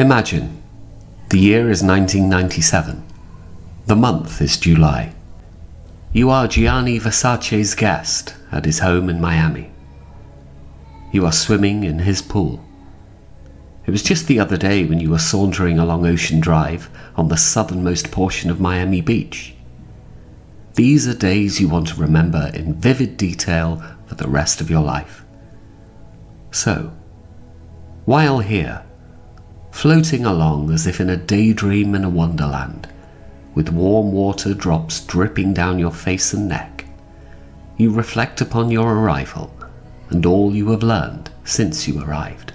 Imagine, the year is 1997. The month is July. You are Gianni Versace's guest at his home in Miami. You are swimming in his pool. It was just the other day when you were sauntering along Ocean Drive on the southernmost portion of Miami Beach. These are days you want to remember in vivid detail for the rest of your life. So, while here, floating along as if in a daydream in a wonderland, with warm water drops dripping down your face and neck, you reflect upon your arrival and all you have learned since you arrived.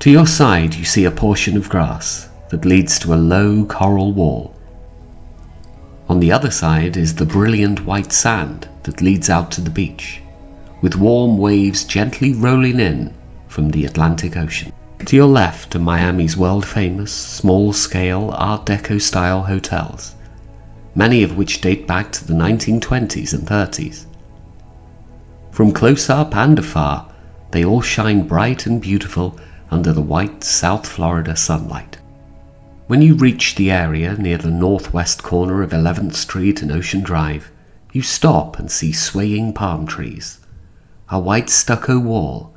To your side, you see a portion of grass that leads to a low coral wall. On the other side is the brilliant white sand that leads out to the beach, with warm waves gently rolling in from the Atlantic Ocean. To your left are Miami's world famous small scale Art Deco style hotels, many of which date back to the 1920s and 30s. From close up and afar, they all shine bright and beautiful under the white South Florida sunlight. When you reach the area near the northwest corner of 11th Street and Ocean Drive, you stop and see swaying palm trees, a white stucco wall,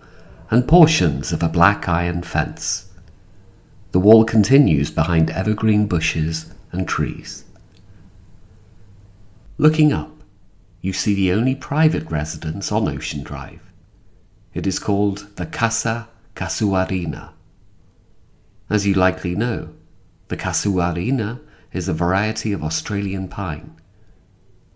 and portions of a black iron fence. The wall continues behind evergreen bushes and trees. Looking up, you see the only private residence on Ocean Drive. It is called the Casa Casuarina. As you likely know, the Casuarina is a variety of Australian pine.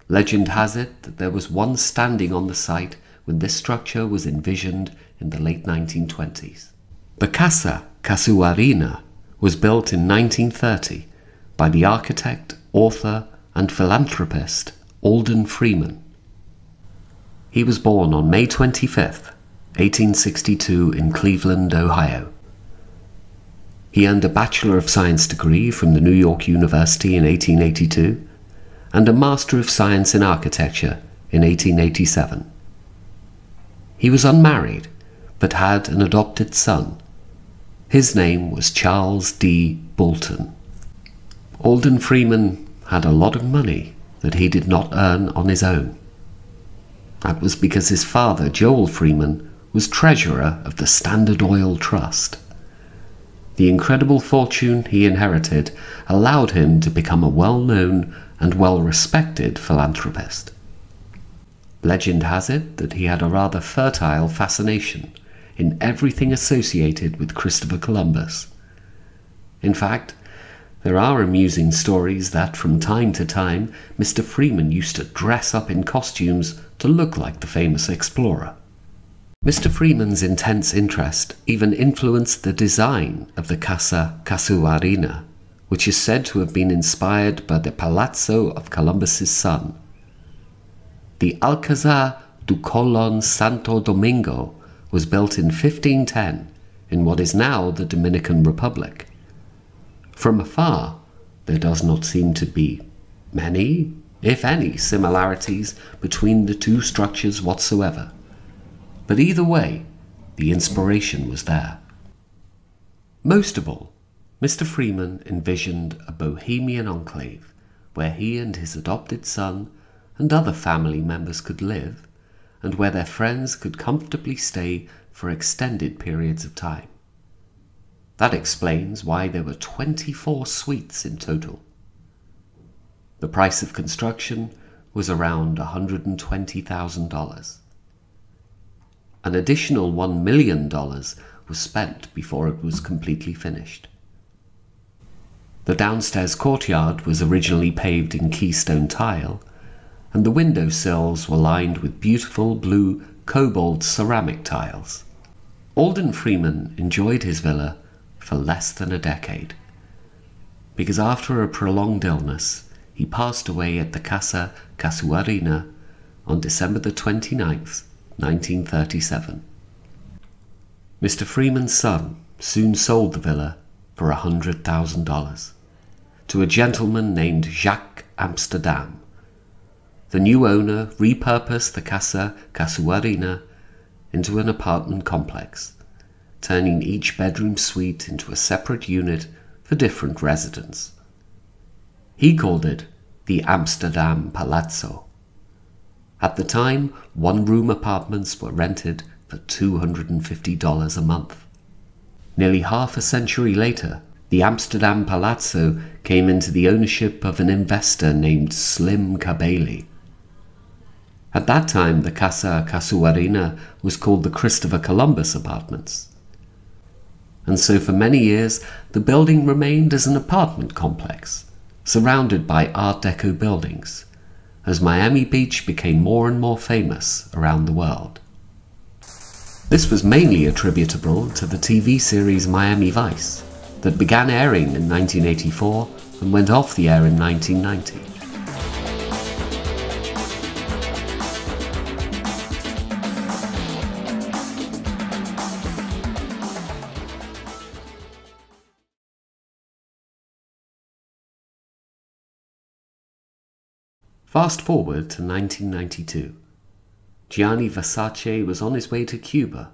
Legend has it that there was one standing on the site when this structure was envisioned in the late 1920s. The Casa Casuarina was built in 1930 by the architect, author, and philanthropist Alden Freeman. He was born on May 25th, 1862, in Cleveland, Ohio. He earned a Bachelor of Science degree from the New York University in 1882 and a Master of Science in Architecture in 1887. He was unmarried but had an adopted son. His name was Charles D. Bolton. Alden Freeman had a lot of money that he did not earn on his own. That was because his father, Joel Freeman, was treasurer of the Standard Oil Trust. The incredible fortune he inherited allowed him to become a well known and well respected philanthropist. Legend has it that he had a rather fertile fascination in everything associated with Christopher Columbus. In fact, there are amusing stories that from time to time Mr. Freeman used to dress up in costumes to look like the famous explorer. Mr. Freeman's intense interest even influenced the design of the Casa Casuarina, which is said to have been inspired by the Palazzo of Columbus's son. The Alcazar du Colon Santo Domingo was built in 1510 in what is now the Dominican Republic. From afar, there does not seem to be many, if any, similarities between the two structures whatsoever. But either way, the inspiration was there. Most of all, Mr. Freeman envisioned a bohemian enclave where he and his adopted son and other family members could live and where their friends could comfortably stay for extended periods of time. That explains why there were 24 suites in total. The price of construction was around $120,000. An additional $1 million was spent before it was completely finished. The downstairs courtyard was originally paved in keystone tile and the window sills were lined with beautiful blue cobalt ceramic tiles. Alden Freeman enjoyed his villa for less than a decade, because after a prolonged illness, he passed away at the Casa Casuarina on December the 29th, 1937. Mr. Freeman's son soon sold the villa for a $100,000 to a gentleman named Jacques Amsterdam the new owner repurposed the Casa Casuarina into an apartment complex, turning each bedroom suite into a separate unit for different residents. He called it the Amsterdam Palazzo. At the time, one room apartments were rented for $250 a month. Nearly half a century later, the Amsterdam Palazzo came into the ownership of an investor named Slim Kabeli. At that time, the Casa Casuarina was called the Christopher Columbus Apartments. And so for many years, the building remained as an apartment complex, surrounded by Art Deco buildings, as Miami Beach became more and more famous around the world. This was mainly attributable to the TV series Miami Vice, that began airing in 1984 and went off the air in 1990. Fast forward to 1992. Gianni Versace was on his way to Cuba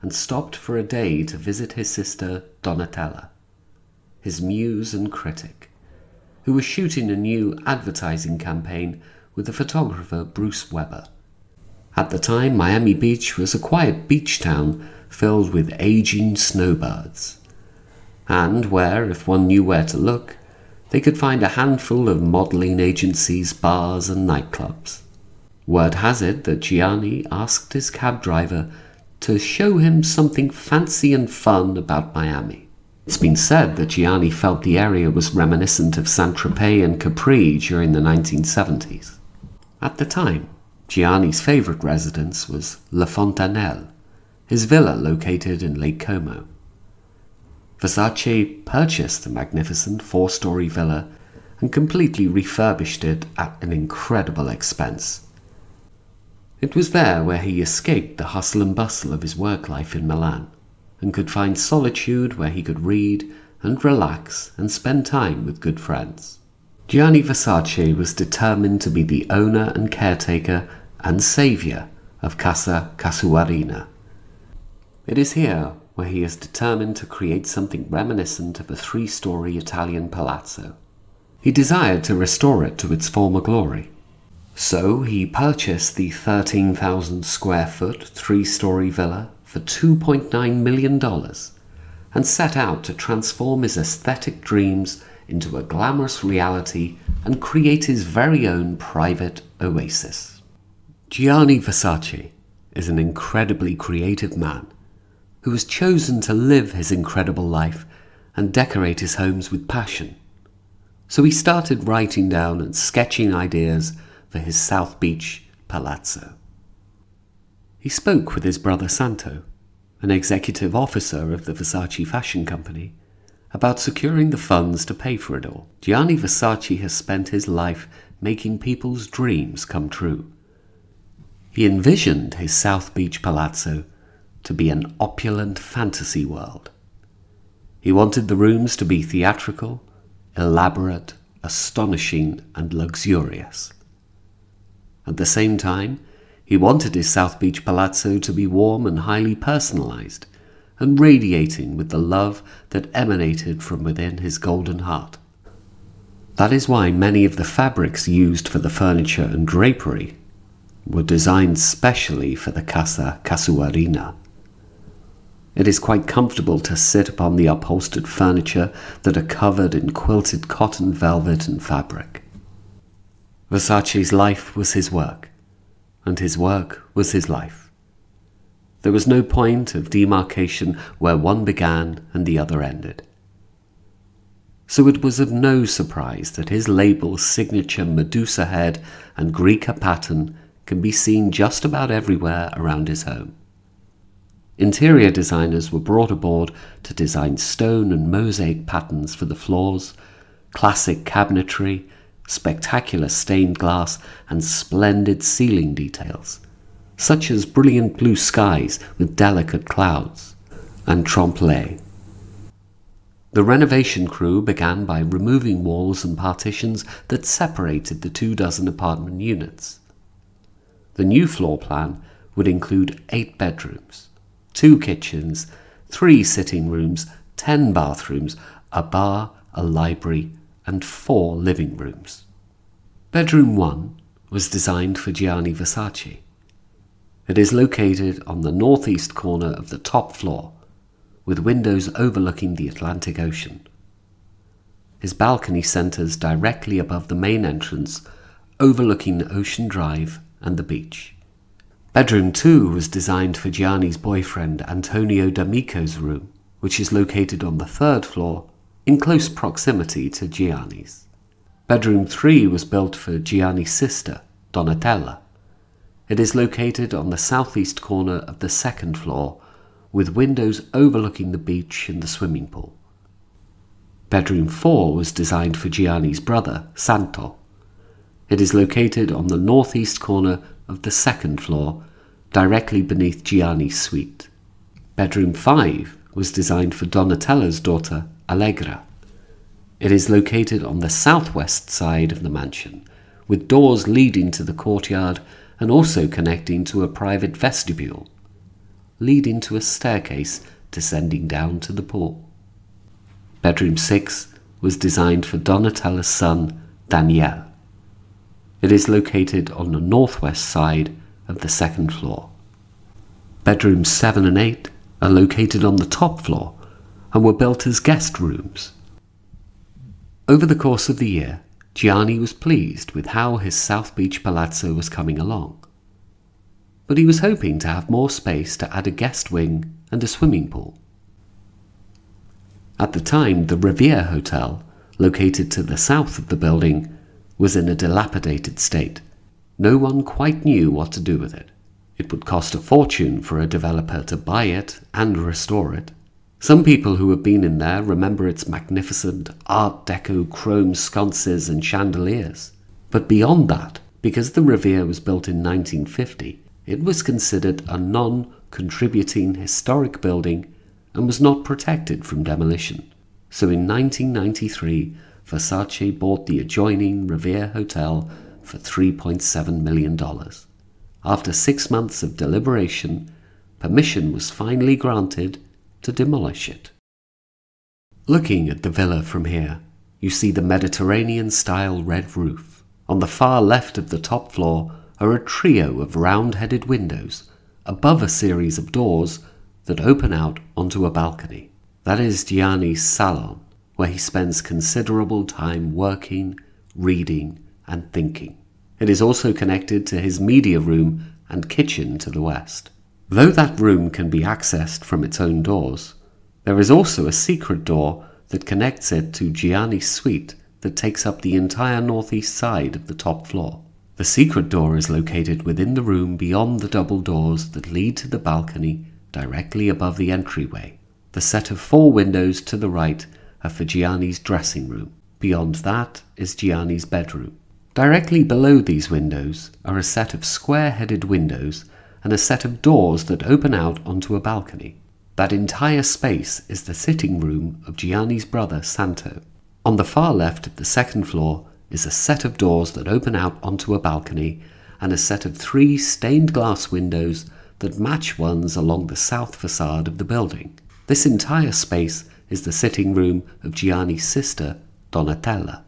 and stopped for a day to visit his sister Donatella, his muse and critic, who was shooting a new advertising campaign with the photographer Bruce Weber. At the time, Miami Beach was a quiet beach town filled with aging snowbirds, and where, if one knew where to look, they could find a handful of modelling agencies, bars, and nightclubs. Word has it that Gianni asked his cab driver to show him something fancy and fun about Miami. It's been said that Gianni felt the area was reminiscent of Saint Tropez and Capri during the 1970s. At the time, Gianni's favourite residence was La Fontanelle, his villa located in Lake Como. Versace purchased the magnificent four story villa and completely refurbished it at an incredible expense. It was there where he escaped the hustle and bustle of his work life in Milan and could find solitude where he could read and relax and spend time with good friends. Gianni Versace was determined to be the owner and caretaker and saviour of Casa Casuarina. It is here where he is determined to create something reminiscent of a three story Italian palazzo. He desired to restore it to its former glory. So he purchased the 13,000 square foot three story villa for $2.9 million and set out to transform his aesthetic dreams into a glamorous reality and create his very own private oasis. Gianni Versace is an incredibly creative man who has chosen to live his incredible life and decorate his homes with passion. So he started writing down and sketching ideas for his South Beach palazzo. He spoke with his brother Santo, an executive officer of the Versace fashion company, about securing the funds to pay for it all. Gianni Versace has spent his life making people's dreams come true. He envisioned his South Beach palazzo to be an opulent fantasy world. He wanted the rooms to be theatrical, elaborate, astonishing, and luxurious. At the same time, he wanted his South Beach palazzo to be warm and highly personalized, and radiating with the love that emanated from within his golden heart. That is why many of the fabrics used for the furniture and drapery were designed specially for the Casa Casuarina. It is quite comfortable to sit upon the upholstered furniture that are covered in quilted cotton, velvet, and fabric. Versace's life was his work, and his work was his life. There was no point of demarcation where one began and the other ended. So it was of no surprise that his label's signature Medusa head and Greca pattern can be seen just about everywhere around his home. Interior designers were brought aboard to design stone and mosaic patterns for the floors, classic cabinetry, spectacular stained glass, and splendid ceiling details, such as brilliant blue skies with delicate clouds, and trompe l'oeil. The renovation crew began by removing walls and partitions that separated the two dozen apartment units. The new floor plan would include eight bedrooms, two kitchens, three sitting rooms, ten bathrooms, a bar, a library, and four living rooms. Bedroom 1 was designed for Gianni Versace. It is located on the northeast corner of the top floor with windows overlooking the Atlantic Ocean. His balcony centers directly above the main entrance, overlooking Ocean Drive and the beach. Bedroom 2 was designed for Gianni's boyfriend Antonio D'Amico's room, which is located on the third floor in close proximity to Gianni's. Bedroom 3 was built for Gianni's sister, Donatella. It is located on the southeast corner of the second floor with windows overlooking the beach and the swimming pool. Bedroom 4 was designed for Gianni's brother, Santo. It is located on the northeast corner of the second floor, directly beneath Gianni's suite. Bedroom 5 was designed for Donatella's daughter, Allegra. It is located on the southwest side of the mansion, with doors leading to the courtyard and also connecting to a private vestibule leading to a staircase descending down to the pool. Bedroom 6 was designed for Donatella's son, Daniel. It is located on the northwest side of the second floor. Bedrooms 7 and 8 are located on the top floor and were built as guest rooms. Over the course of the year, Gianni was pleased with how his South Beach palazzo was coming along but he was hoping to have more space to add a guest wing and a swimming pool. At the time, the Revere Hotel, located to the south of the building, was in a dilapidated state. No one quite knew what to do with it. It would cost a fortune for a developer to buy it and restore it. Some people who have been in there remember its magnificent Art Deco chrome sconces and chandeliers. But beyond that, because the Revere was built in 1950, it was considered a non contributing historic building and was not protected from demolition. So in 1993, Versace bought the adjoining Revere Hotel for $3.7 million. After six months of deliberation, permission was finally granted to demolish it. Looking at the villa from here, you see the Mediterranean style red roof. On the far left of the top floor are a trio of round headed windows above a series of doors that open out onto a balcony. That is Gianni's salon, where he spends considerable time working, reading, and thinking. It is also connected to his media room and kitchen to the west. Though that room can be accessed from its own doors, there is also a secret door that connects it to Gianni's suite that takes up the entire northeast side of the top floor. The secret door is located within the room beyond the double doors that lead to the balcony directly above the entryway. The set of four windows to the right are for Gianni's dressing room. Beyond that is Gianni's bedroom. Directly below these windows are a set of square headed windows and a set of doors that open out onto a balcony. That entire space is the sitting room of Gianni's brother Santo. On the far left of the second floor is a set of doors that open out onto a balcony and a set of three stained glass windows that match ones along the south facade of the building. This entire space is the sitting room of Gianni's sister, Donatella.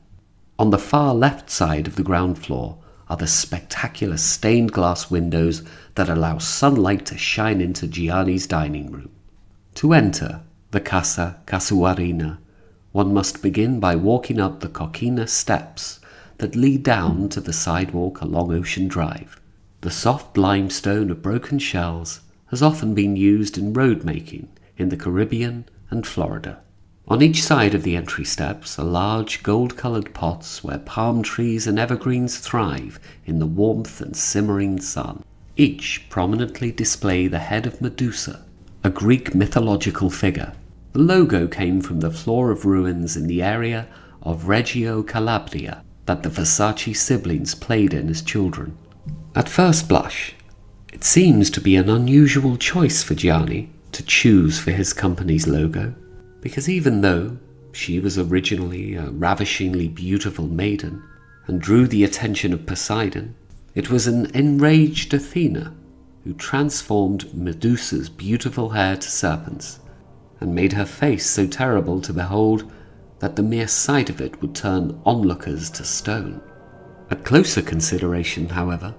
On the far left side of the ground floor are the spectacular stained glass windows that allow sunlight to shine into Gianni's dining room. To enter the Casa Casuarina one must begin by walking up the coquina steps that lead down to the sidewalk along Ocean Drive. The soft limestone of broken shells has often been used in road making in the Caribbean and Florida. On each side of the entry steps are large gold colored pots where palm trees and evergreens thrive in the warmth and simmering sun. Each prominently display the head of Medusa, a Greek mythological figure the logo came from the floor of ruins in the area of Reggio Calabria that the Versace siblings played in as children. At first blush, it seems to be an unusual choice for Gianni to choose for his company's logo, because even though she was originally a ravishingly beautiful maiden and drew the attention of Poseidon, it was an enraged Athena who transformed Medusa's beautiful hair to serpents and made her face so terrible to behold that the mere sight of it would turn onlookers to stone. At closer consideration, however,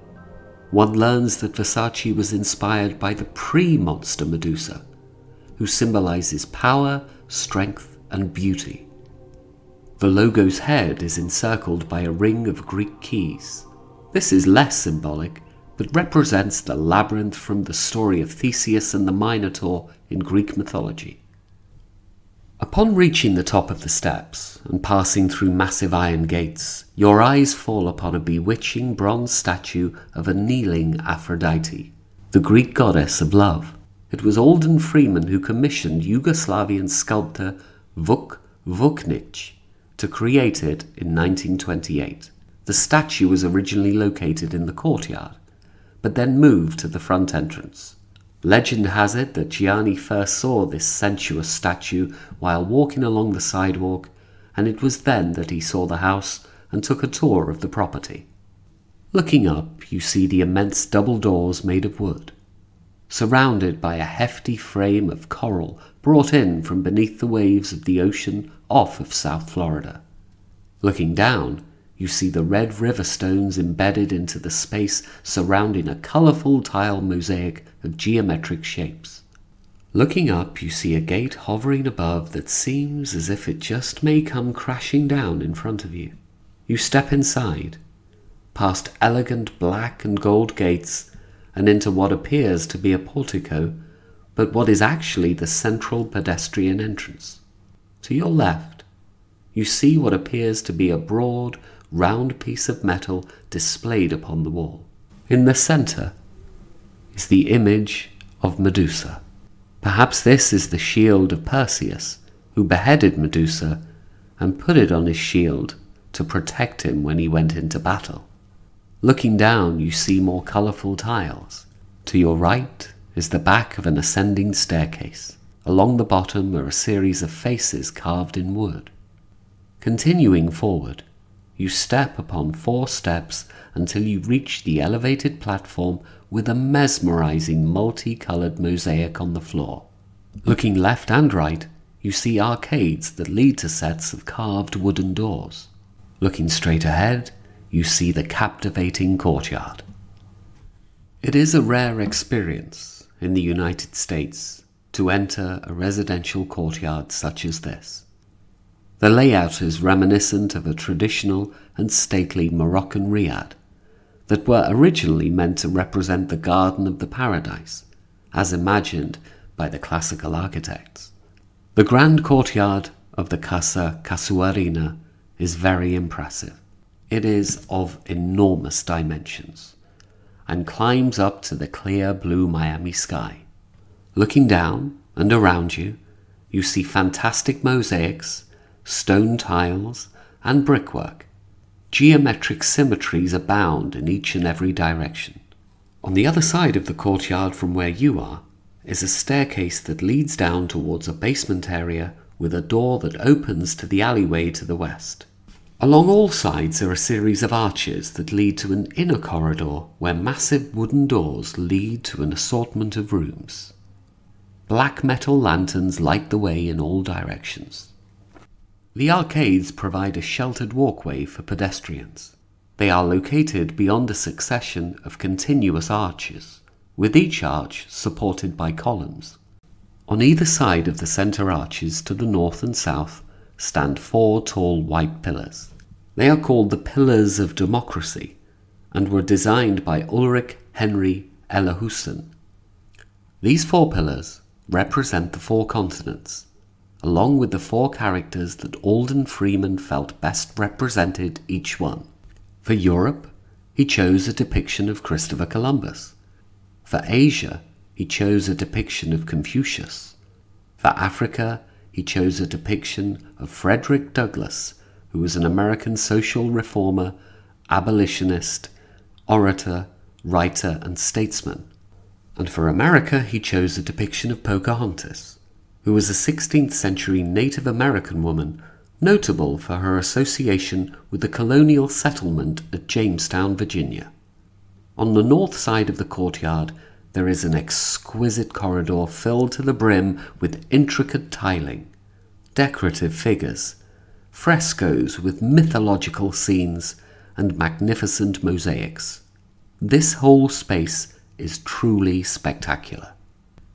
one learns that Versace was inspired by the pre monster Medusa, who symbolizes power, strength, and beauty. The logo's head is encircled by a ring of Greek keys. This is less symbolic, but represents the labyrinth from the story of Theseus and the Minotaur in Greek mythology. Upon reaching the top of the steps and passing through massive iron gates, your eyes fall upon a bewitching bronze statue of a kneeling Aphrodite, the Greek goddess of love. It was Alden Freeman who commissioned Yugoslavian sculptor Vuk Vuknic to create it in 1928. The statue was originally located in the courtyard, but then moved to the front entrance. Legend has it that Gianni first saw this sensuous statue while walking along the sidewalk, and it was then that he saw the house and took a tour of the property. Looking up, you see the immense double doors made of wood, surrounded by a hefty frame of coral brought in from beneath the waves of the ocean off of South Florida. Looking down, you see the red river stones embedded into the space surrounding a colorful tile mosaic of geometric shapes. Looking up, you see a gate hovering above that seems as if it just may come crashing down in front of you. You step inside, past elegant black and gold gates, and into what appears to be a portico, but what is actually the central pedestrian entrance. To your left, you see what appears to be a broad, round piece of metal displayed upon the wall. In the centre is the image of Medusa. Perhaps this is the shield of Perseus, who beheaded Medusa and put it on his shield to protect him when he went into battle. Looking down, you see more colourful tiles. To your right is the back of an ascending staircase. Along the bottom are a series of faces carved in wood. Continuing forward, you step upon four steps until you reach the elevated platform with a mesmerizing multicolored mosaic on the floor. Looking left and right, you see arcades that lead to sets of carved wooden doors. Looking straight ahead, you see the captivating courtyard. It is a rare experience in the United States to enter a residential courtyard such as this. The layout is reminiscent of a traditional and stately Moroccan riad that were originally meant to represent the Garden of the Paradise, as imagined by the classical architects. The grand courtyard of the Casa Casuarina is very impressive. It is of enormous dimensions and climbs up to the clear blue Miami sky. Looking down and around you, you see fantastic mosaics stone tiles, and brickwork. Geometric symmetries abound in each and every direction. On the other side of the courtyard from where you are is a staircase that leads down towards a basement area with a door that opens to the alleyway to the west. Along all sides are a series of arches that lead to an inner corridor where massive wooden doors lead to an assortment of rooms. Black metal lanterns light the way in all directions. The arcades provide a sheltered walkway for pedestrians. They are located beyond a succession of continuous arches, with each arch supported by columns. On either side of the centre arches to the north and south stand four tall white pillars. They are called the Pillars of Democracy and were designed by Ulric Henry Ellerhusen. These four pillars represent the four continents along with the four characters that Alden Freeman felt best represented each one. For Europe, he chose a depiction of Christopher Columbus. For Asia, he chose a depiction of Confucius. For Africa, he chose a depiction of Frederick Douglass, who was an American social reformer, abolitionist, orator, writer, and statesman. And for America, he chose a depiction of Pocahontas who was a 16th century Native American woman notable for her association with the colonial settlement at Jamestown, Virginia. On the north side of the courtyard, there is an exquisite corridor filled to the brim with intricate tiling, decorative figures, frescoes with mythological scenes, and magnificent mosaics. This whole space is truly spectacular.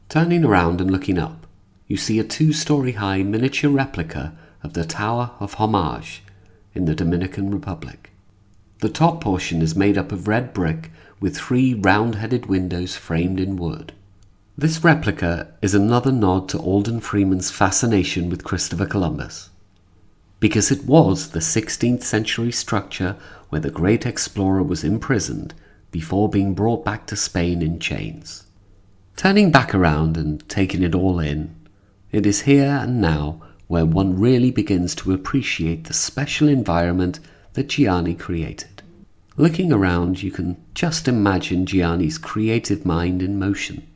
Turning around and looking up, you see a two story high miniature replica of the Tower of Homage in the Dominican Republic. The top portion is made up of red brick with three round headed windows framed in wood. This replica is another nod to Alden Freeman's fascination with Christopher Columbus, because it was the 16th century structure where the great explorer was imprisoned before being brought back to Spain in chains. Turning back around and taking it all in, it is here and now where one really begins to appreciate the special environment that Gianni created. Looking around, you can just imagine Gianni's creative mind in motion.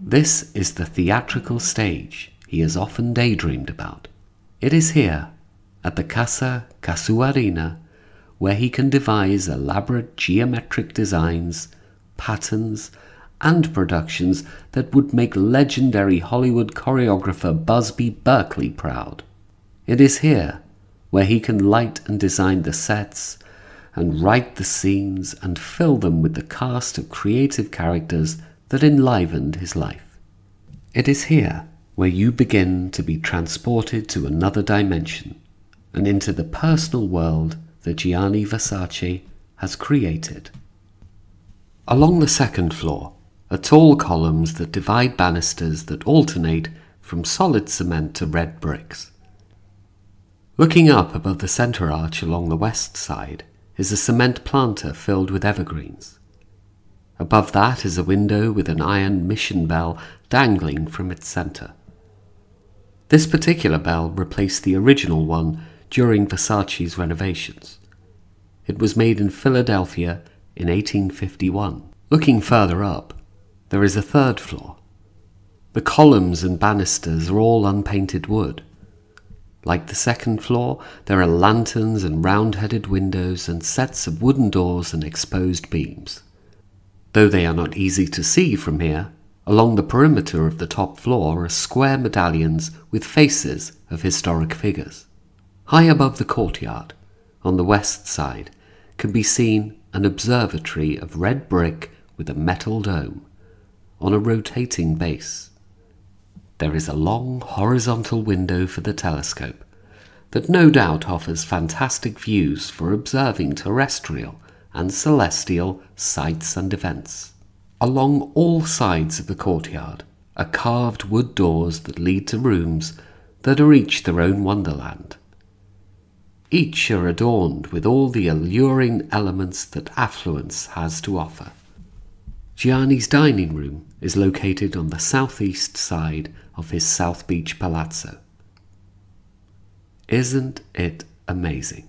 This is the theatrical stage he has often daydreamed about. It is here, at the Casa Casuarina, where he can devise elaborate geometric designs, patterns, and productions that would make legendary Hollywood choreographer Busby Berkeley proud. It is here where he can light and design the sets and write the scenes and fill them with the cast of creative characters that enlivened his life. It is here where you begin to be transported to another dimension and into the personal world that Gianni Versace has created. Along the second floor, are tall columns that divide banisters that alternate from solid cement to red bricks. Looking up above the centre arch along the west side is a cement planter filled with evergreens. Above that is a window with an iron mission bell dangling from its centre. This particular bell replaced the original one during Versace's renovations. It was made in Philadelphia in 1851. Looking further up, there is a third floor. The columns and banisters are all unpainted wood. Like the second floor, there are lanterns and round headed windows and sets of wooden doors and exposed beams. Though they are not easy to see from here, along the perimeter of the top floor are square medallions with faces of historic figures. High above the courtyard, on the west side, can be seen an observatory of red brick with a metal dome on a rotating base. There is a long horizontal window for the telescope that no doubt offers fantastic views for observing terrestrial and celestial sights and events. Along all sides of the courtyard are carved wood doors that lead to rooms that are each their own wonderland. Each are adorned with all the alluring elements that affluence has to offer. Gianni's dining room is located on the southeast side of his South Beach palazzo. Isn't it amazing?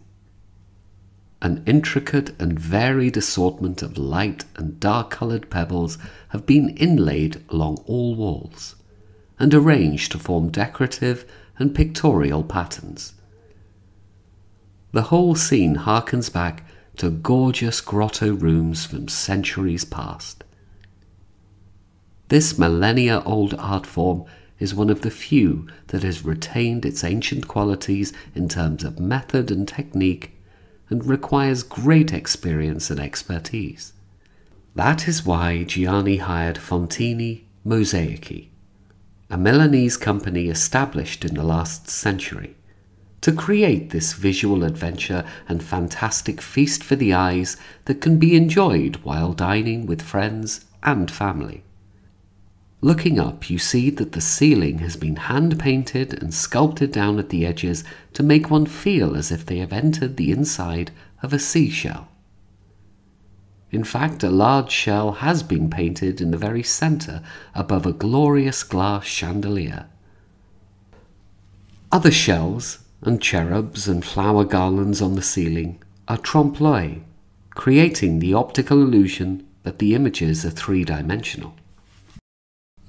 An intricate and varied assortment of light and dark coloured pebbles have been inlaid along all walls and arranged to form decorative and pictorial patterns. The whole scene harkens back to gorgeous grotto rooms from centuries past. This millennia old art form is one of the few that has retained its ancient qualities in terms of method and technique and requires great experience and expertise. That is why Gianni hired Fantini Mosaici, a Milanese company established in the last century, to create this visual adventure and fantastic feast for the eyes that can be enjoyed while dining with friends and family. Looking up, you see that the ceiling has been hand painted and sculpted down at the edges to make one feel as if they have entered the inside of a seashell. In fact, a large shell has been painted in the very centre above a glorious glass chandelier. Other shells and cherubs and flower garlands on the ceiling are trompe l'oeil, creating the optical illusion that the images are three dimensional.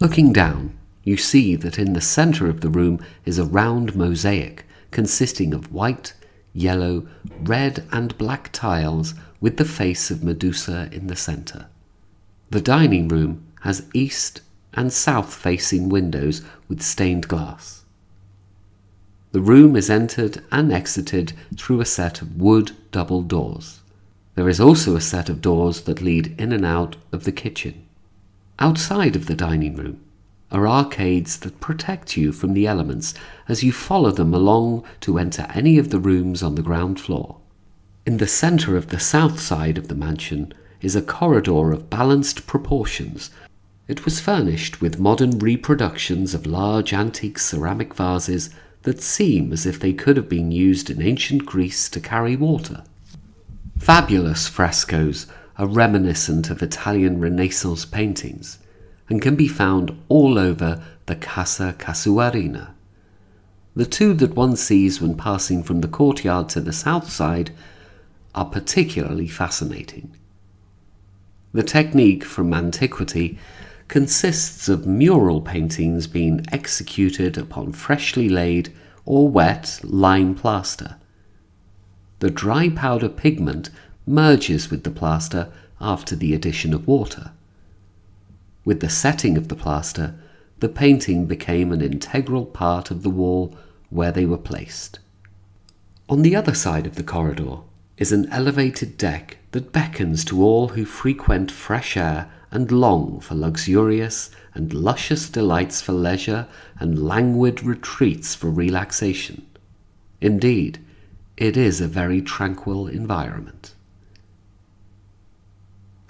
Looking down, you see that in the center of the room is a round mosaic consisting of white, yellow, red, and black tiles with the face of Medusa in the center. The dining room has east and south facing windows with stained glass. The room is entered and exited through a set of wood double doors. There is also a set of doors that lead in and out of the kitchen. Outside of the dining room are arcades that protect you from the elements as you follow them along to enter any of the rooms on the ground floor. In the center of the south side of the mansion is a corridor of balanced proportions. It was furnished with modern reproductions of large antique ceramic vases that seem as if they could have been used in ancient Greece to carry water. Fabulous frescoes are reminiscent of Italian Renaissance paintings and can be found all over the Casa Casuarina. The two that one sees when passing from the courtyard to the south side are particularly fascinating. The technique from antiquity consists of mural paintings being executed upon freshly laid or wet lime plaster. The dry powder pigment merges with the plaster after the addition of water. With the setting of the plaster, the painting became an integral part of the wall where they were placed. On the other side of the corridor is an elevated deck that beckons to all who frequent fresh air and long for luxurious and luscious delights for leisure and languid retreats for relaxation. Indeed, it is a very tranquil environment.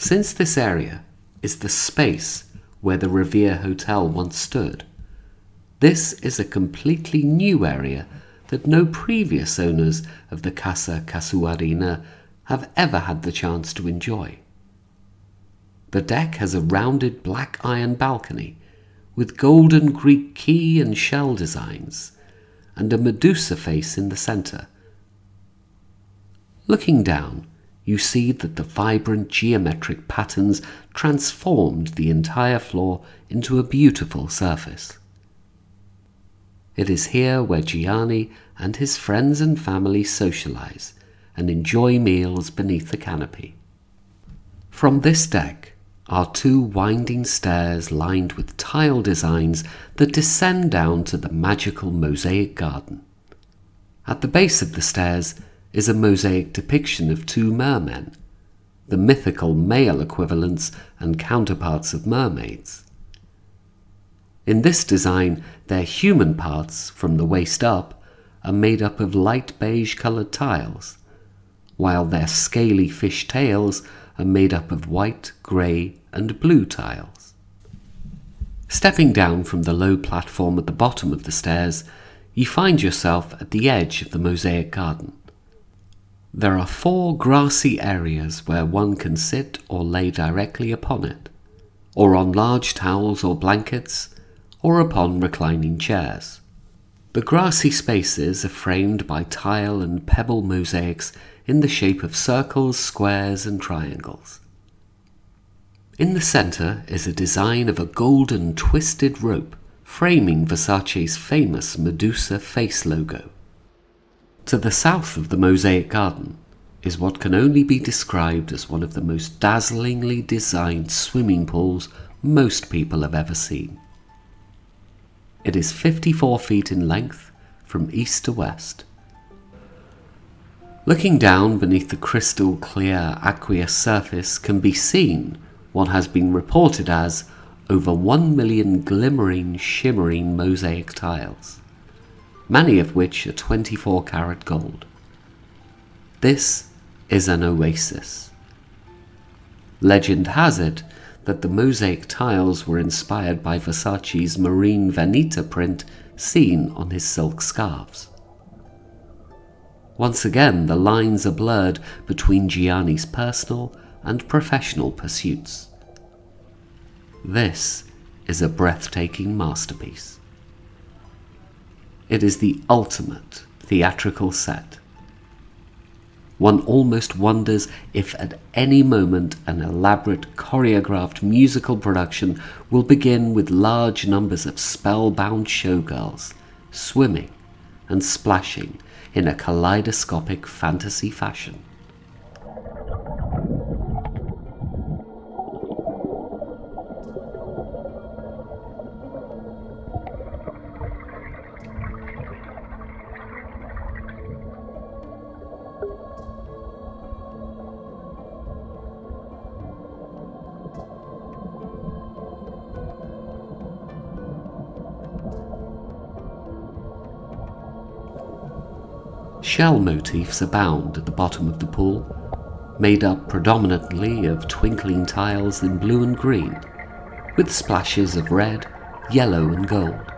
Since this area is the space where the Revere Hotel once stood, this is a completely new area that no previous owners of the Casa Casuarina have ever had the chance to enjoy. The deck has a rounded black iron balcony with golden Greek key and shell designs and a Medusa face in the centre. Looking down, you see that the vibrant geometric patterns transformed the entire floor into a beautiful surface. It is here where Gianni and his friends and family socialize and enjoy meals beneath the canopy. From this deck, are two winding stairs lined with tile designs that descend down to the magical mosaic garden. At the base of the stairs is a mosaic depiction of two mermen, the mythical male equivalents and counterparts of mermaids. In this design, their human parts, from the waist up, are made up of light beige coloured tiles, while their scaly fish tails are made up of white, grey, and blue tiles. Stepping down from the low platform at the bottom of the stairs, you find yourself at the edge of the mosaic garden. There are four grassy areas where one can sit or lay directly upon it, or on large towels or blankets, or upon reclining chairs. The grassy spaces are framed by tile and pebble mosaics in the shape of circles, squares, and triangles. In the center is a design of a golden twisted rope framing Versace's famous Medusa face logo. To the south of the mosaic garden is what can only be described as one of the most dazzlingly designed swimming pools most people have ever seen. It is 54 feet in length from east to west. Looking down beneath the crystal clear aqueous surface can be seen what has been reported as over 1 million glimmering, shimmering mosaic tiles, many of which are 24 karat gold. This is an oasis. Legend has it that the mosaic tiles were inspired by Versace's marine Veneta print seen on his silk scarves. Once again, the lines are blurred between Gianni's personal and professional pursuits. This is a breathtaking masterpiece. It is the ultimate theatrical set. one almost wonders if at any moment an elaborate choreographed musical production will begin with large numbers of spellbound showgirls swimming and splashing in a kaleidoscopic fantasy fashion. Shell motifs abound at the bottom of the pool, made up predominantly of twinkling tiles in blue and green, with splashes of red, yellow, and gold.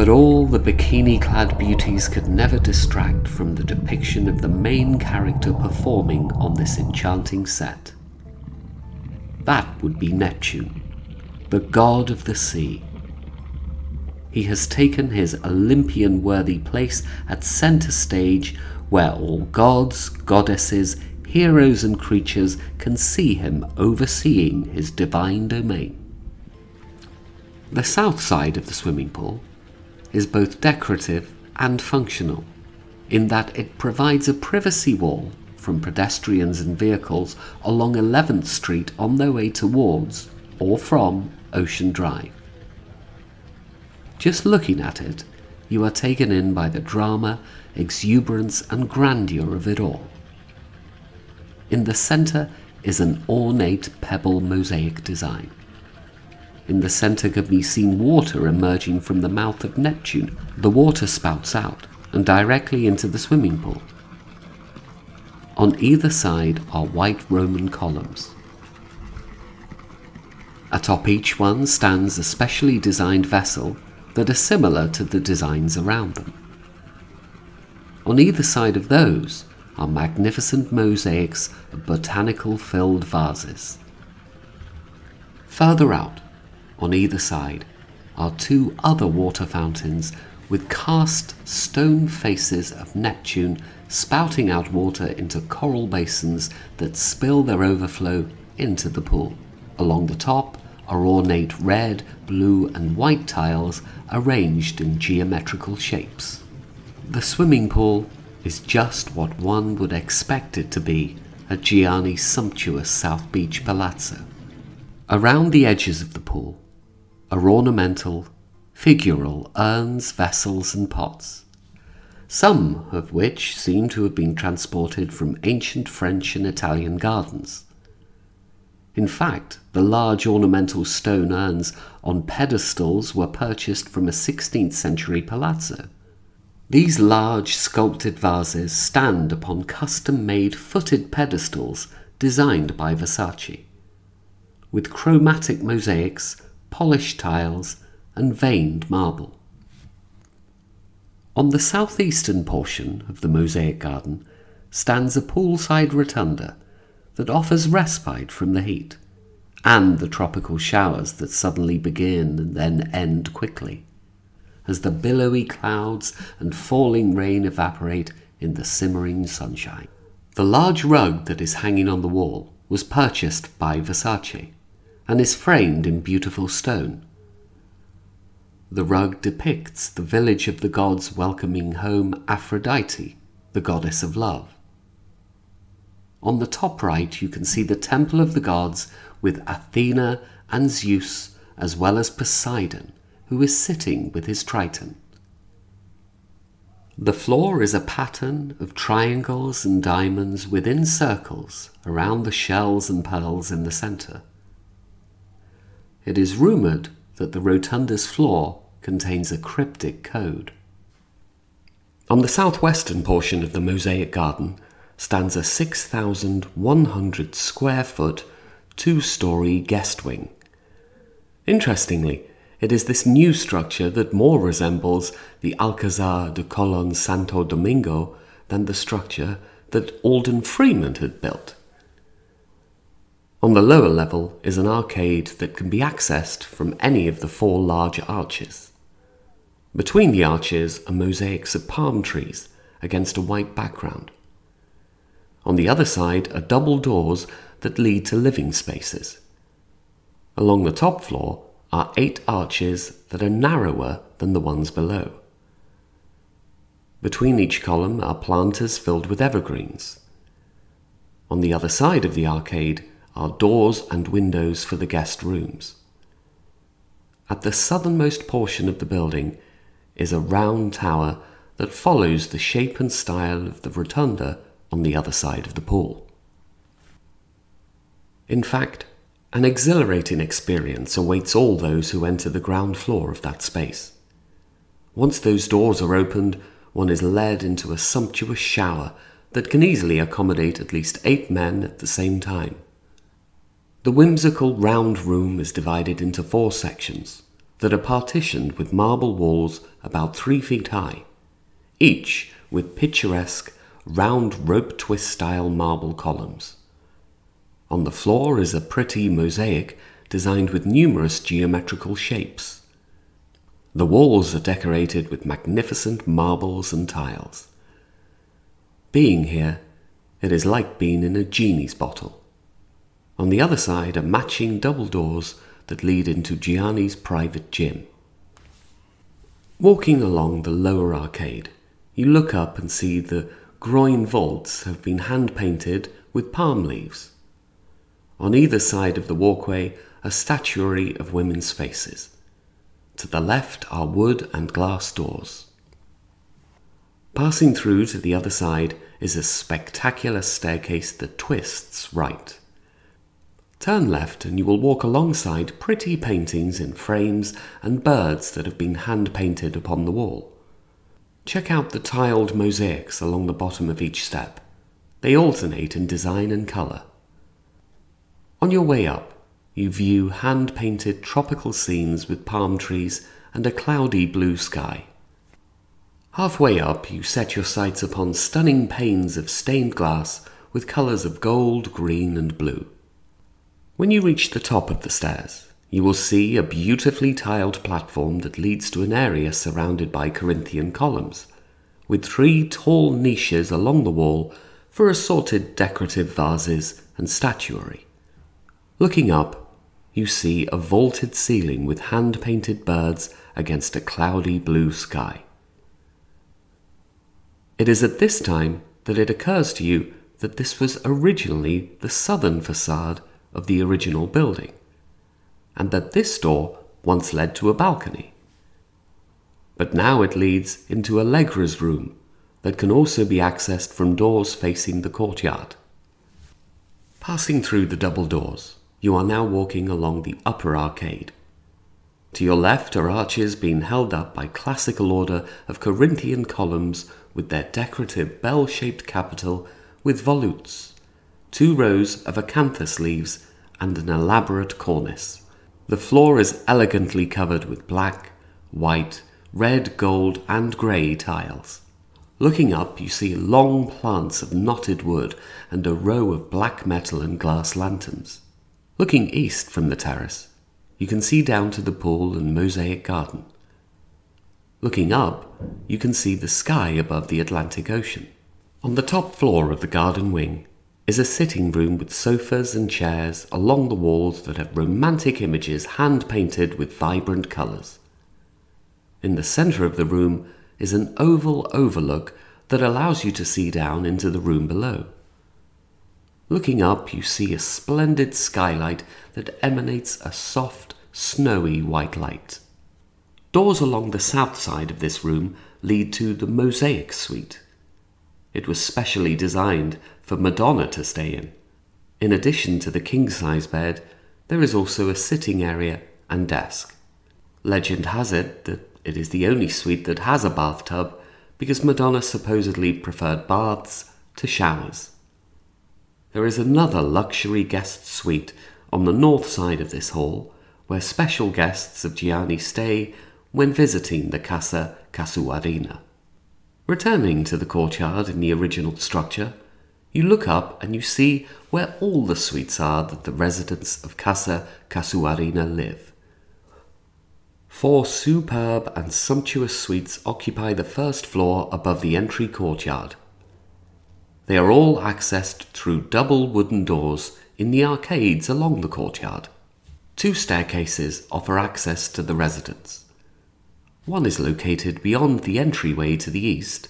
But all the bikini clad beauties could never distract from the depiction of the main character performing on this enchanting set. That would be Neptune, the god of the sea. He has taken his Olympian worthy place at center stage where all gods, goddesses, heroes, and creatures can see him overseeing his divine domain. The south side of the swimming pool is both decorative and functional, in that it provides a privacy wall from pedestrians and vehicles along 11th Street on their way towards or from Ocean Drive. Just looking at it, you are taken in by the drama, exuberance, and grandeur of it all. In the centre is an ornate pebble mosaic design. In the center can be seen water emerging from the mouth of Neptune. The water spouts out and directly into the swimming pool. On either side are white Roman columns. Atop each one stands a specially designed vessel that are similar to the designs around them. On either side of those are magnificent mosaics of botanical filled vases. Further out, on either side are two other water fountains with cast stone faces of Neptune spouting out water into coral basins that spill their overflow into the pool. Along the top are ornate red, blue, and white tiles arranged in geometrical shapes. The swimming pool is just what one would expect it to be at Gianni's sumptuous South Beach Palazzo. Around the edges of the pool are ornamental, figural urns, vessels, and pots, some of which seem to have been transported from ancient French and Italian gardens. In fact, the large ornamental stone urns on pedestals were purchased from a 16th century palazzo. These large sculpted vases stand upon custom made footed pedestals designed by Versace, with chromatic mosaics polished tiles, and veined marble. On the southeastern portion of the mosaic garden stands a poolside rotunda that offers respite from the heat and the tropical showers that suddenly begin and then end quickly, as the billowy clouds and falling rain evaporate in the simmering sunshine. The large rug that is hanging on the wall was purchased by Versace and is framed in beautiful stone. the rug depicts the village of the gods welcoming home Aphrodite, the goddess of love. On the top right, you can see the temple of the gods with Athena and Zeus, as well as Poseidon, who is sitting with his Triton. The floor is a pattern of triangles and diamonds within circles around the shells and pearls in the center. It is rumored that the rotunda's floor contains a cryptic code. On the southwestern portion of the mosaic garden stands a 6,100 square foot, two story guest wing. Interestingly, it is this new structure that more resembles the Alcazar de Colon Santo Domingo than the structure that Alden Freeman had built. On the lower level is an arcade that can be accessed from any of the four large arches. Between the arches are mosaics of palm trees against a white background. On the other side are double doors that lead to living spaces. Along the top floor are eight arches that are narrower than the ones below. Between each column are planters filled with evergreens. On the other side of the arcade are doors and windows for the guest rooms. At the southernmost portion of the building is a round tower that follows the shape and style of the rotunda on the other side of the pool. In fact, an exhilarating experience awaits all those who enter the ground floor of that space. Once those doors are opened, one is led into a sumptuous shower that can easily accommodate at least eight men at the same time. The whimsical round room is divided into four sections that are partitioned with marble walls about three feet high, each with picturesque, round rope twist style marble columns. On the floor is a pretty mosaic designed with numerous geometrical shapes. The walls are decorated with magnificent marbles and tiles. Being here, it is like being in a genie's bottle. On the other side are matching double doors that lead into Gianni's private gym. Walking along the lower arcade, you look up and see the groin vaults have been hand painted with palm leaves. On either side of the walkway are statuary of women's faces. To the left are wood and glass doors. Passing through to the other side is a spectacular staircase that twists right. Turn left and you will walk alongside pretty paintings in frames and birds that have been hand painted upon the wall. Check out the tiled mosaics along the bottom of each step. They alternate in design and colour. On your way up, you view hand painted tropical scenes with palm trees and a cloudy blue sky. Halfway up, you set your sights upon stunning panes of stained glass with colours of gold, green, and blue. When you reach the top of the stairs, you will see a beautifully tiled platform that leads to an area surrounded by Corinthian columns, with three tall niches along the wall for assorted decorative vases and statuary. Looking up, you see a vaulted ceiling with hand painted birds against a cloudy blue sky. It is at this time that it occurs to you that this was originally the southern facade of the original building, and that this door once led to a balcony. But now it leads into Allegra's room that can also be accessed from doors facing the courtyard. Passing through the double doors, you are now walking along the upper arcade. To your left are arches being held up by classical order of Corinthian columns with their decorative bell shaped capital with volutes, two rows of acanthus leaves, and an elaborate cornice. The floor is elegantly covered with black, white, red, gold, and grey tiles. Looking up, you see long plants of knotted wood and a row of black metal and glass lanterns. Looking east from the terrace, you can see down to the pool and mosaic garden. Looking up, you can see the sky above the Atlantic Ocean. On the top floor of the garden wing is a sitting room with sofas and chairs along the walls that have romantic images hand painted with vibrant colours. In the center of the room is an oval overlook that allows you to see down into the room below. Looking up, you see a splendid skylight that emanates a soft, snowy white light. Doors along the south side of this room lead to the Mosaic Suite. It was specially designed for Madonna to stay in. In addition to the king size bed, there is also a sitting area and desk. Legend has it that it is the only suite that has a bathtub because Madonna supposedly preferred baths to showers. There is another luxury guest suite on the north side of this hall where special guests of Gianni stay when visiting the Casa Casuarina. Returning to the courtyard in the original structure, you look up and you see where all the suites are that the residents of Casa Casuarina live. Four superb and sumptuous suites occupy the first floor above the entry courtyard. They are all accessed through double wooden doors in the arcades along the courtyard. Two staircases offer access to the residence. One is located beyond the entryway to the east,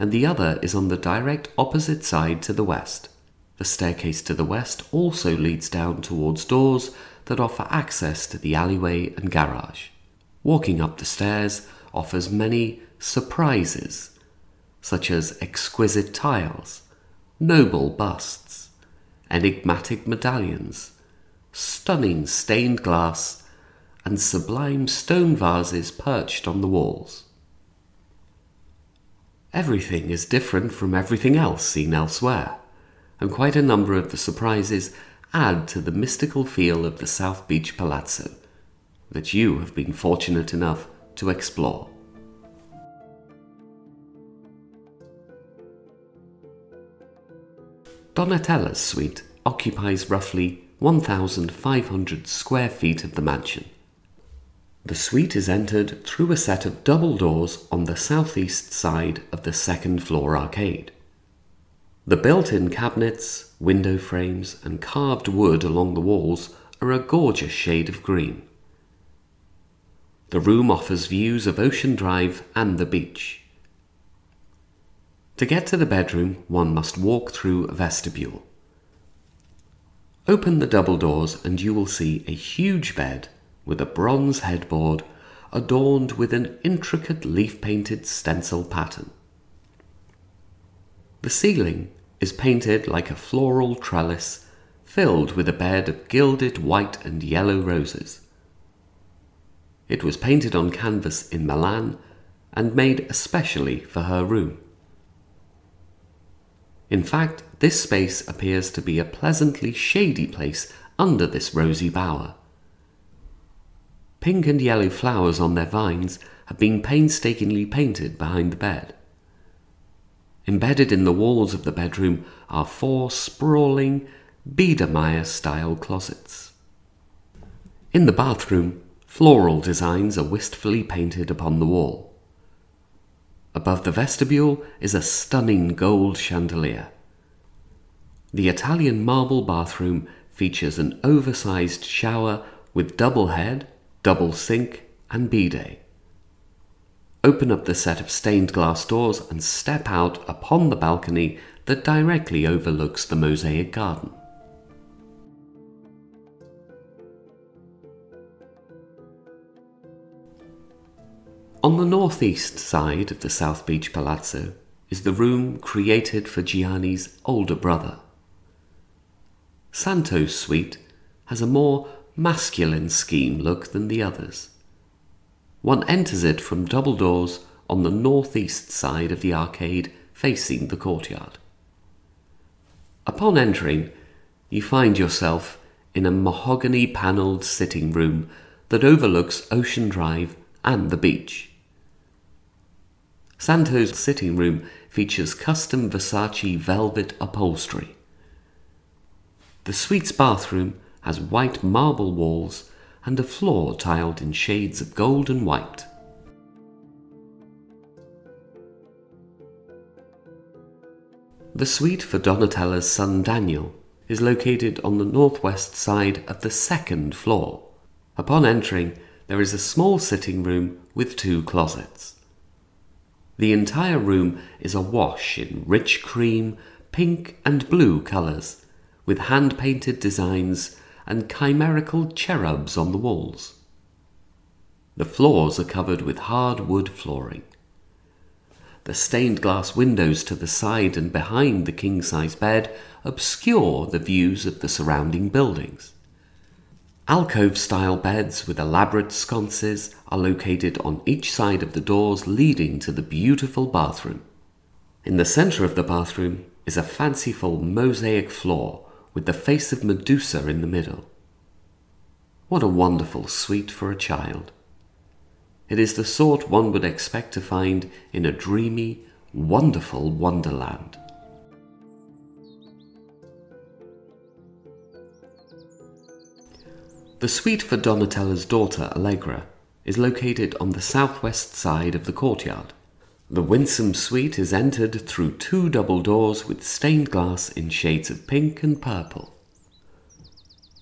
and the other is on the direct opposite side to the west. The staircase to the west also leads down towards doors that offer access to the alleyway and garage. Walking up the stairs offers many surprises, such as exquisite tiles, noble busts, enigmatic medallions, stunning stained glass, and sublime stone vases perched on the walls. Everything is different from everything else seen elsewhere, and quite a number of the surprises add to the mystical feel of the South Beach Palazzo that you have been fortunate enough to explore. Donatella's suite occupies roughly 1,500 square feet of the mansion. The suite is entered through a set of double doors on the southeast side of the second floor arcade. The built in cabinets, window frames, and carved wood along the walls are a gorgeous shade of green. The room offers views of Ocean Drive and the beach. To get to the bedroom, one must walk through a vestibule. Open the double doors and you will see a huge bed with a bronze headboard adorned with an intricate leaf painted stencil pattern. The ceiling is painted like a floral trellis filled with a bed of gilded white and yellow roses. It was painted on canvas in Milan and made especially for her room. In fact, this space appears to be a pleasantly shady place under this rosy bower. Pink and yellow flowers on their vines have been painstakingly painted behind the bed. Embedded in the walls of the bedroom are four sprawling Biedermeier style closets. In the bathroom, floral designs are wistfully painted upon the wall. Above the vestibule is a stunning gold chandelier. The Italian marble bathroom features an oversized shower with double head double sink, and bidet. Open up the set of stained glass doors and step out upon the balcony that directly overlooks the mosaic garden. On the northeast side of the South Beach Palazzo is the room created for Gianni's older brother. Santo's suite has a more masculine scheme look than the others. One enters it from double doors on the northeast side of the arcade facing the courtyard. Upon entering, you find yourself in a mahogany panelled sitting room that overlooks Ocean Drive and the beach. Santo's sitting room features custom Versace velvet upholstery. The suite's bathroom has white marble walls and a floor tiled in shades of gold and white. The suite for Donatella's son Daniel is located on the northwest side of the second floor. Upon entering, there is a small sitting room with two closets. The entire room is awash in rich cream, pink, and blue colours, with hand painted designs and chimerical cherubs on the walls. The floors are covered with hard wood flooring. The stained glass windows to the side and behind the king size bed obscure the views of the surrounding buildings. Alcove style beds with elaborate sconces are located on each side of the doors leading to the beautiful bathroom. In the center of the bathroom is a fanciful mosaic floor with the face of Medusa in the middle. What a wonderful suite for a child! It is the sort one would expect to find in a dreamy, wonderful wonderland. The suite for Donatella's daughter Allegra is located on the southwest side of the courtyard. The winsome suite is entered through two double doors with stained glass in shades of pink and purple.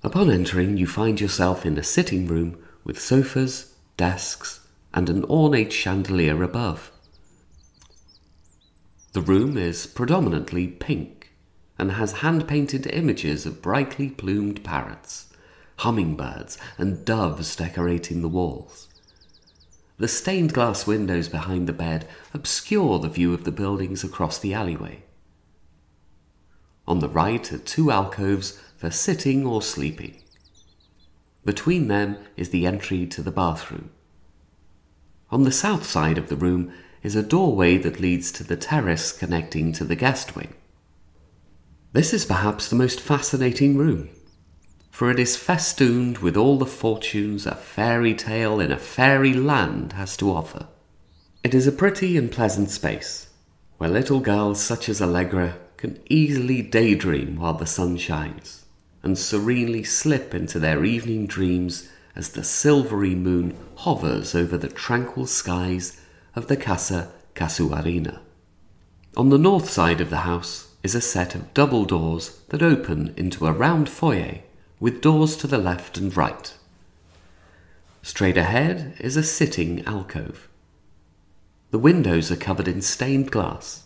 Upon entering, you find yourself in a sitting room with sofas, desks, and an ornate chandelier above. The room is predominantly pink and has hand painted images of brightly plumed parrots, hummingbirds, and doves decorating the walls. The stained glass windows behind the bed obscure the view of the buildings across the alleyway. On the right are two alcoves for sitting or sleeping. Between them is the entry to the bathroom. On the south side of the room is a doorway that leads to the terrace connecting to the guest wing. This is perhaps the most fascinating room, for it is festooned with all the fortunes a fairy tale in a fairy land has to offer. It is a pretty and pleasant space, where little girls such as Allegra can easily daydream while the sun shines, and serenely slip into their evening dreams as the silvery moon hovers over the tranquil skies of the Casa Casuarina. On the north side of the house is a set of double doors that open into a round foyer with doors to the left and right. Straight ahead is a sitting alcove. The windows are covered in stained glass.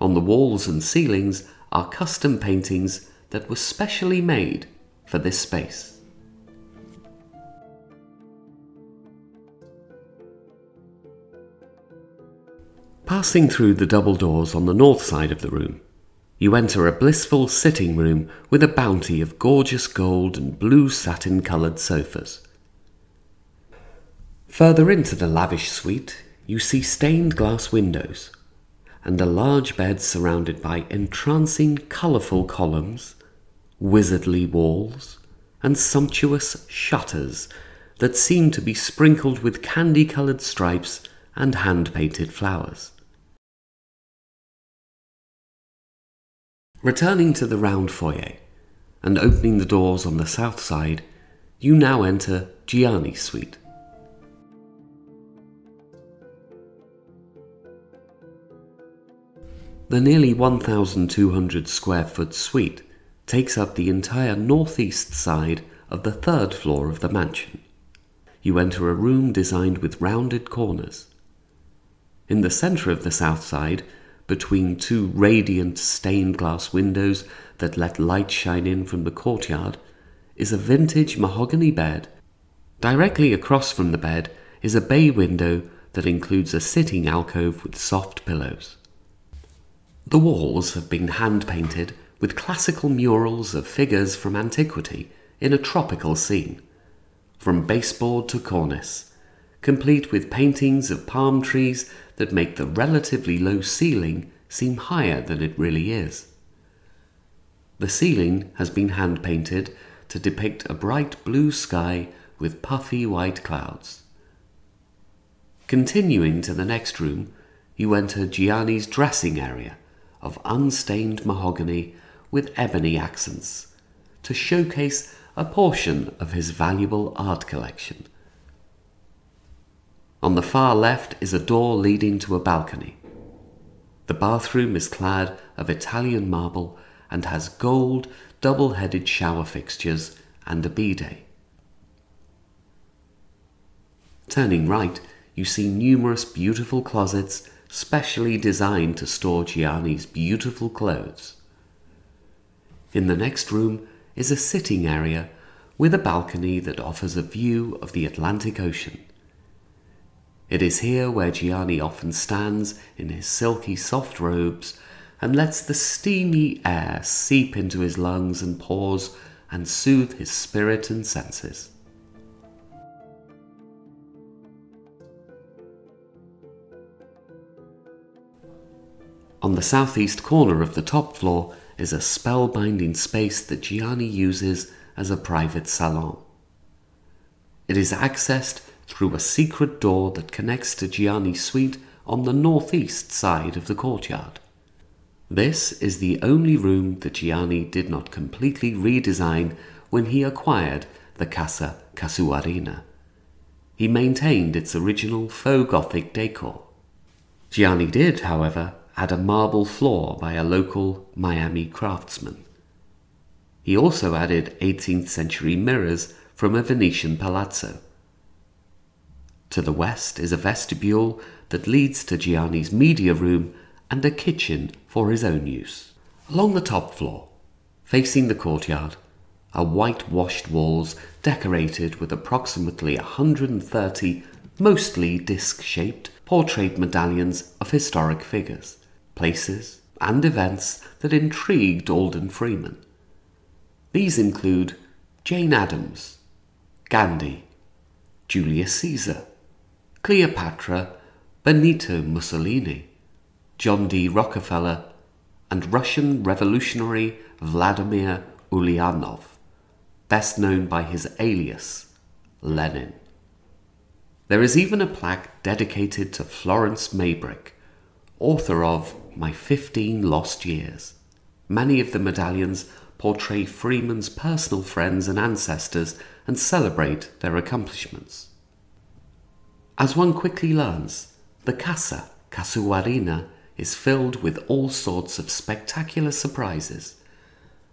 On the walls and ceilings are custom paintings that were specially made for this space. Passing through the double doors on the north side of the room, you enter a blissful sitting room with a bounty of gorgeous gold and blue satin coloured sofas. Further into the lavish suite, you see stained glass windows and a large bed surrounded by entrancing colourful columns, wizardly walls, and sumptuous shutters that seem to be sprinkled with candy coloured stripes and hand painted flowers. Returning to the round foyer and opening the doors on the south side, you now enter Gianni's suite. The nearly 1,200 square foot suite takes up the entire northeast side of the third floor of the mansion. You enter a room designed with rounded corners. In the center of the south side, between two radiant stained glass windows that let light shine in from the courtyard, is a vintage mahogany bed. Directly across from the bed is a bay window that includes a sitting alcove with soft pillows. The walls have been hand painted with classical murals of figures from antiquity in a tropical scene, from baseboard to cornice, complete with paintings of palm trees that make the relatively low ceiling seem higher than it really is. The ceiling has been hand painted to depict a bright blue sky with puffy white clouds. Continuing to the next room, you enter Gianni's dressing area of unstained mahogany with ebony accents to showcase a portion of his valuable art collection. On the far left is a door leading to a balcony. The bathroom is clad of Italian marble and has gold, double headed shower fixtures and a bidet. Turning right, you see numerous beautiful closets specially designed to store Gianni's beautiful clothes. In the next room is a sitting area with a balcony that offers a view of the Atlantic Ocean. It is here where Gianni often stands in his silky soft robes and lets the steamy air seep into his lungs and pores and soothe his spirit and senses. On the southeast corner of the top floor is a spellbinding space that Gianni uses as a private salon. It is accessed through a secret door that connects to Gianni's suite on the northeast side of the courtyard. This is the only room that Gianni did not completely redesign when he acquired the Casa Casuarina. He maintained its original faux Gothic decor. Gianni did, however, add a marble floor by a local Miami craftsman. He also added 18th century mirrors from a Venetian palazzo. To the west is a vestibule that leads to Gianni's media room and a kitchen for his own use. Along the top floor, facing the courtyard, are whitewashed walls decorated with approximately 130 mostly disc shaped portrait medallions of historic figures places, and events that intrigued Alden Freeman. These include Jane Addams, Gandhi, Julius Caesar, Cleopatra, Benito Mussolini, John D. Rockefeller, and Russian revolutionary Vladimir Ulyanov, best known by his alias, Lenin. There is even a plaque dedicated to Florence Maybrick, author of My Fifteen Lost Years. Many of the medallions portray Freeman's personal friends and ancestors and celebrate their accomplishments. As one quickly learns, the Casa Casuarina is filled with all sorts of spectacular surprises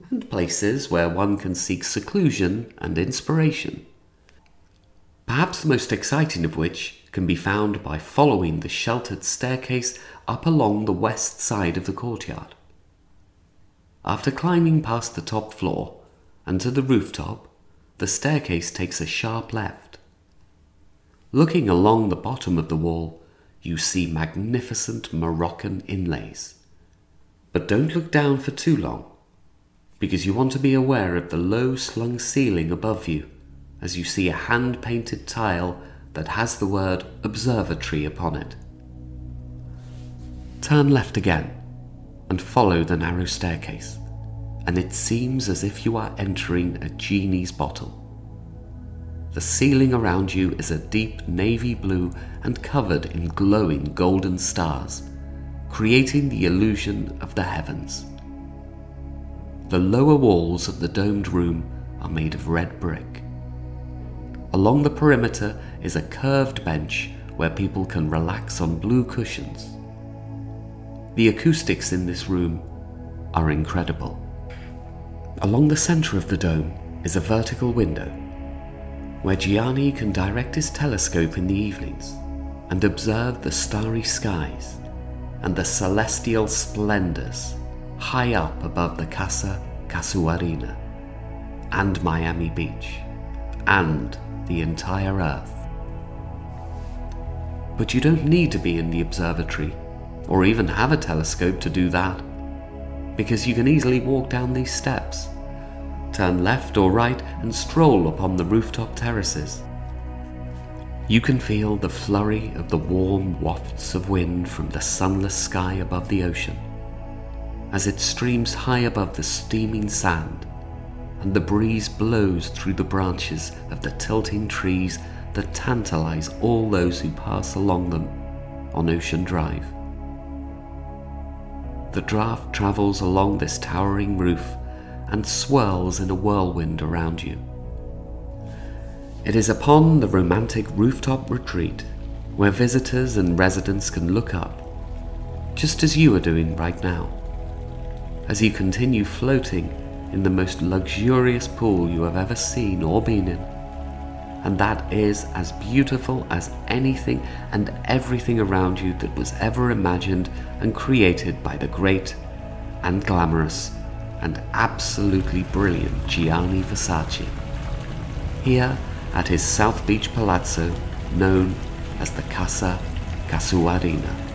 and places where one can seek seclusion and inspiration. Perhaps the most exciting of which can be found by following the sheltered staircase up along the west side of the courtyard. After climbing past the top floor and to the rooftop, the staircase takes a sharp left. Looking along the bottom of the wall, you see magnificent Moroccan inlays. But don't look down for too long, because you want to be aware of the low slung ceiling above you as you see a hand painted tile that has the word observatory upon it. Turn left again and follow the narrow staircase, and it seems as if you are entering a genie's bottle. The ceiling around you is a deep navy blue and covered in glowing golden stars, creating the illusion of the heavens. The lower walls of the domed room are made of red brick. Along the perimeter is a curved bench where people can relax on blue cushions. The acoustics in this room are incredible. Along the center of the dome is a vertical window where Gianni can direct his telescope in the evenings and observe the starry skies and the celestial splendors high up above the Casa Casuarina and Miami Beach and the entire Earth. But you don't need to be in the observatory or even have a telescope to do that, because you can easily walk down these steps, turn left or right, and stroll upon the rooftop terraces. You can feel the flurry of the warm wafts of wind from the sunless sky above the ocean as it streams high above the steaming sand and the breeze blows through the branches of the tilting trees that tantalize all those who pass along them on Ocean Drive. The draft travels along this towering roof and swirls in a whirlwind around you. It is upon the romantic rooftop retreat where visitors and residents can look up, just as you are doing right now, as you continue floating in the most luxurious pool you have ever seen or been in, and that is as beautiful as anything and everything around you that was ever imagined and created by the great and glamorous and absolutely brilliant Gianni Versace. Here at his South Beach Palazzo, known as the Casa Casuarina.